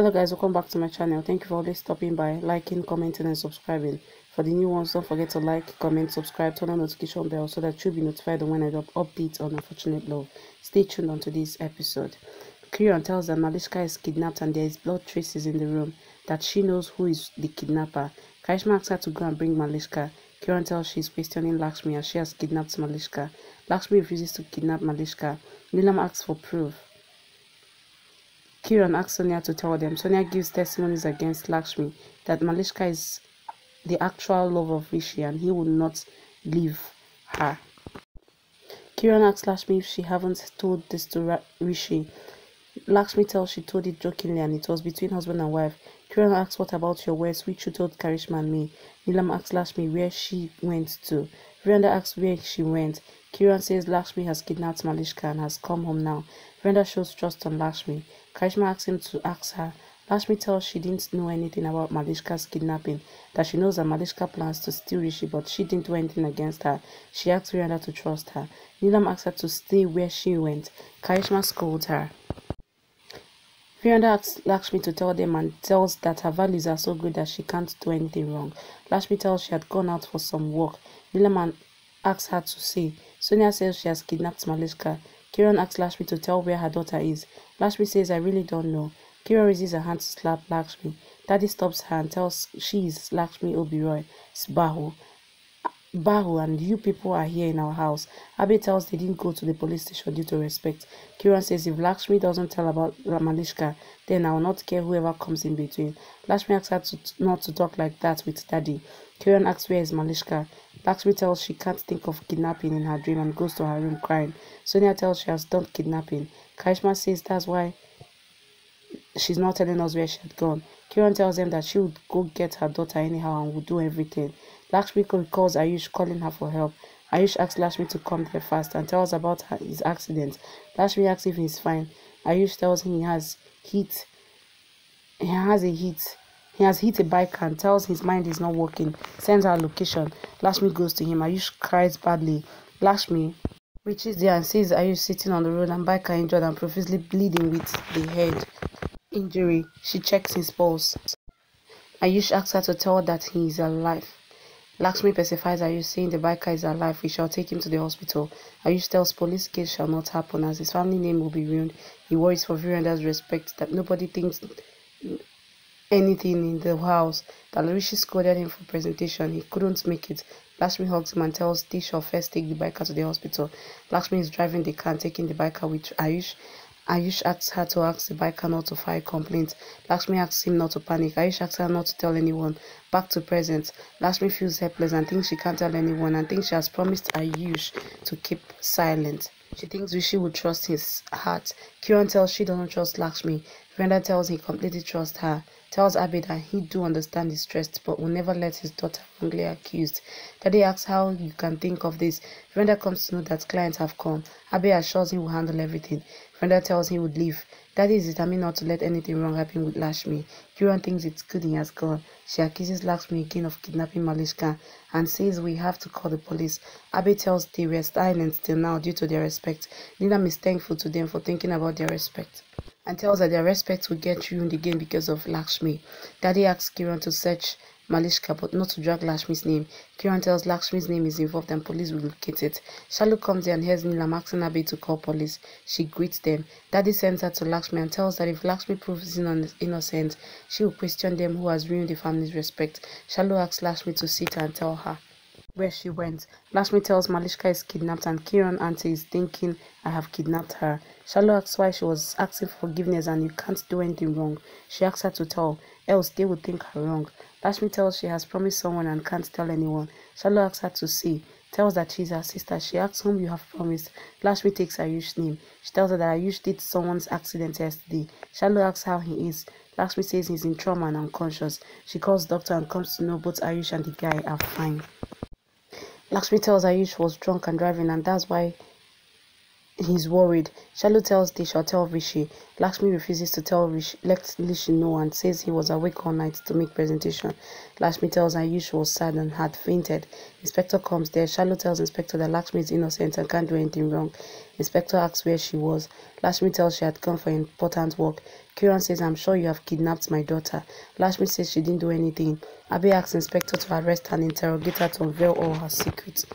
hello guys welcome back to my channel thank you for always stopping by liking commenting and subscribing for the new ones don't forget to like comment subscribe turn on the notification bell so that you'll be notified when i drop updates on unfortunate love stay tuned on this episode Kiran tells that Malishka is kidnapped and there is blood traces in the room, that she knows who is the kidnapper. Karishma asks her to go and bring Malishka. Kiran tells she is questioning Lakshmi as she has kidnapped Malishka. Lakshmi refuses to kidnap Malishka. Nilam asks for proof. Kiran asks Sonia to tell them. Sonia gives testimonies against Lakshmi that Malishka is the actual love of Rishi and he will not leave her. Kiran asks Lakshmi if she haven't told this to Rishi. Lakshmi tells she told it jokingly and it was between husband and wife. Kiran asks what about your words which you told Karishma and me. Nilam asks Lakshmi where she went to. Virendra asks where she went. Kiran says Lakshmi has kidnapped Malishka and has come home now. Virendra shows trust on Lakshmi. Karishma asks him to ask her. Lakshmi tells she didn't know anything about Malishka's kidnapping, that she knows that Malishka plans to steal Rishi, but she didn't do anything against her. She asks Virendra to trust her. Nilam asks her to stay where she went. Karishma scolds her. Virendra asks Lakshmi to tell them and tells that her values are so good that she can't do anything wrong. Lakshmi tells she had gone out for some work. Nilam asks her to say. Sonia says she has kidnapped Malishka. Kiran asks Lakshmi to tell where her daughter is. Lakshmi says, I really don't know. Kiran raises her hand to slap Lakshmi. Daddy stops her and tells she is Lakshmi Oberoi, Bahu. Bahu and you people are here in our house. Abe tells they didn't go to the police station due to respect. Kiran says if Lakshmi doesn't tell about Ramalishka, then I will not care whoever comes in between. Lakshmi asks her to, not to talk like that with daddy. Kiran asks where is Malishka. Lakshmi tells she can't think of kidnapping in her dream and goes to her room crying. Sonia tells she has done kidnapping. Karishma says that's why she's not telling us where she had gone. Kiran tells them that she would go get her daughter anyhow and would do everything. Lakshmi recalls Ayush calling her for help. Ayush asks Lakshmi to come there fast and tells about her, his accident. Lakshmi asks if he's fine. Ayush tells him he has heat. He has a heat. He has hit a bike and tells his mind is not working. Sends her location. Lakshmi goes to him. Ayush cries badly. Lakshmi reaches there and sees Ayush sitting on the road and biker injured and profusely bleeding with the head injury. She checks his pulse. Ayush asks her to tell that he is alive. Lakshmi pacifies Ayush, saying the biker is alive. We shall take him to the hospital. Ayush tells police case shall not happen as his family name will be ruined. He worries for Virendra's respect that nobody thinks anything in the house. That scolded him for presentation. He couldn't make it. Lakshmi hugs him and tells they shall first take the biker to the hospital. Lakshmi is driving the car and taking the biker with Ayush Ayush asks her to ask the biker not to file complaints. Lakshmi asks him not to panic. Ayush asks her not to tell anyone. Back to present. Lakshmi feels helpless and thinks she can't tell anyone and thinks she has promised Ayush to keep silent. She thinks Rishi would trust his heart. Kiran tells she doesn't trust Lakshmi. Virendra tells he completely trusts her. Tells Abby that he do understand his stress but will never let his daughter wrongly accused. Daddy asks how you can think of this. Virendra comes to know that clients have come. Abby assures he will handle everything. Virendra tells he would leave. Daddy is determined not to let anything wrong happen with Lakshmi. Kiran thinks it's good he has gone. She accuses Lakshmi again of kidnapping Malishka and says we have to call the police. Abby tells they were silent till now due to their respect. Nina is thankful to them for thinking about their respect and tells that their respect will get ruined again because of Lakshmi. Daddy asks Kiran to search Malishka but not to drag Lakshmi's name. Kiran tells Lakshmi's name is involved and police will locate it. Shalu comes there and hears Neelam asking Abhi to call police. She greets them. Daddy sends her to Lakshmi and tells that if Lakshmi proves innocent, she will question them who has ruined the family's respect. Shalu asks Lakshmi to sit and tell her where she went. Lakshmi tells Malishka is kidnapped and Kiran auntie is thinking I have kidnapped her. Shalu asks why she was asking for forgiveness and you can't do anything wrong. She asks her to tell, else they would think her wrong. Lakshmi tells she has promised someone and can't tell anyone. Shalu asks her to see. Tells that she's her sister. She asks whom you have promised. Lakshmi takes Ayush's name. She tells her that Ayush did someone's accident yesterday. Shalu asks how he is. Lakshmi says he's in trauma and unconscious. She calls doctor and comes to know both Ayush and the guy are fine. Lakshmi tells Ayush was drunk and driving and that's why he's worried. Shalu tells shall tell Rishi. Lakshmi refuses to tell Rishi, let Rishi know and says he was awake all night to make presentation. Lakshmi tells Ayush was sad and had fainted. Inspector comes there. Shalu tells Inspector that Lakshmi is innocent and can't do anything wrong. Inspector asks where she was. Lakshmi tells she had come for important work. Kiran says, I'm sure you have kidnapped my daughter. Lakshmi says she didn't do anything. Abe asks Inspector to arrest and interrogate her to unveil all her secrets.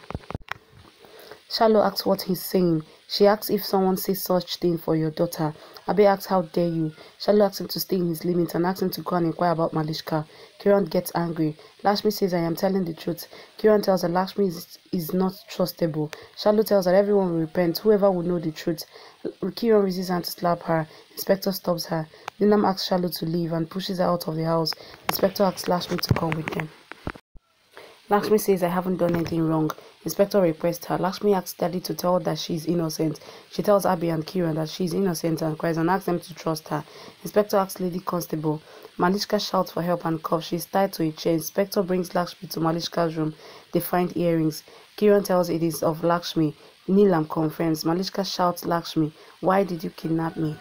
Shalu asks what he's saying. She asks if someone says such thing for your daughter. Abe asks, How dare you? Shalu asks him to stay in his limits and asks him to go and inquire about Malishka. Kiran gets angry. Lakshmi says, I am telling the truth. Kiran tells her Lakshmi is, is not trustable. Shalu tells her everyone will repent, whoever will know the truth. Kiran raises her to slap her. Inspector stops her. Neelam asks Shalu to leave and pushes her out of the house. Inspector asks Lakshmi to come with them. Lakshmi says I haven't done anything wrong. Inspector requests her. Lakshmi asks Daddy to tell that she's innocent. She tells Abby and Kiran that she's innocent and cries and asks them to trust her. Inspector asks Lady Constable. Malishka shouts for help and coughs. She's tied to a chair. Inspector brings Lakshmi to Malishka's room. They find earrings. Kiran tells it is of Lakshmi. Nilam confirms. Malishka shouts Lakshmi, why did you kidnap me?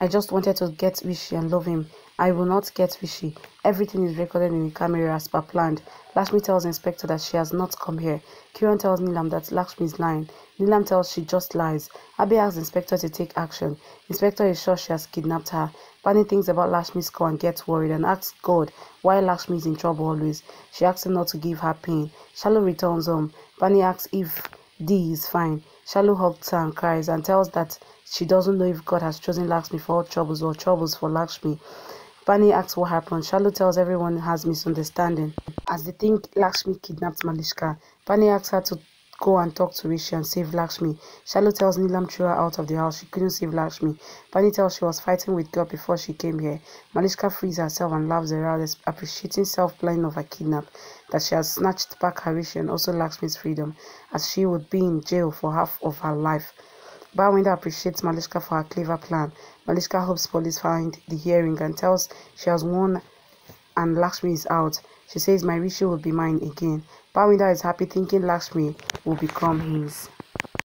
I just wanted to get Rishi and love him. I will not get Rishi. Everything is recorded in the camera as per planned. Lakshmi tells Inspector that she has not come here. Kiran tells Nilam that Lakshmi is lying. Nilam tells she just lies. Abby asks Inspector to take action. Inspector is sure she has kidnapped her. Pani thinks about Lakshmi's call and gets worried and asks God why Lakshmi is in trouble always. She asks him not to give her pain. Shalu returns home. Pani asks if D is fine. Shalu hugs her and cries and tells that she doesn't know if God has chosen Lakshmi for all troubles or troubles for Lakshmi. Pani asks what happened. Shalu tells everyone has misunderstanding as they think Lakshmi kidnapped Malishka. Pani asks her to go and talk to Rishi and save Lakshmi. Shalu tells Nilam threw her out of the house. She couldn't save Lakshmi. Pani tells she was fighting with God before she came here. Malishka frees herself and laughs around, appreciating self-blame of her kidnap, that she has snatched back her Rishi and also Lakshmi's freedom, as she would be in jail for half of her life. Balwinder appreciates Malishka for her clever plan. Malishka hopes police find the hearing and tells she has won and Lakshmi is out. She says my Rishi will be mine again. Balwinder is happy thinking Lakshmi will become his.